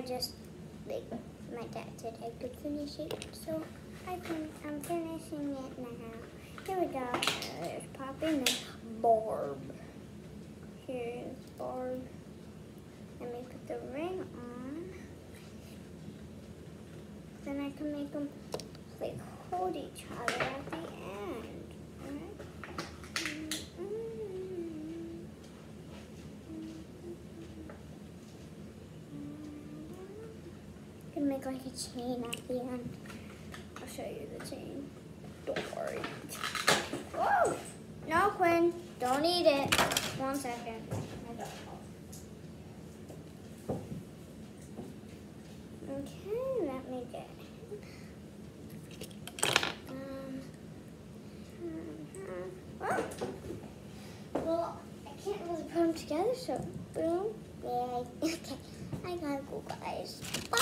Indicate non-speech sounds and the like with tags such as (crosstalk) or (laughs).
I just like my dad said I could finish it, so I fin- I'm finishing it now. Here we go. There's Poppy and Barb. Here's Barb. Let me put the ring on. Then I can make them like hold each other at the end. Alright? Gonna make like a chain at the end. I'll show you the chain. Don't worry. Whoa! No, Quinn. Don't eat it. One second. It. Okay, let me get. Um. oh. Well, I can't really put them together, so boom. Yay. (laughs) Okay, I gotta go, guys. Bye.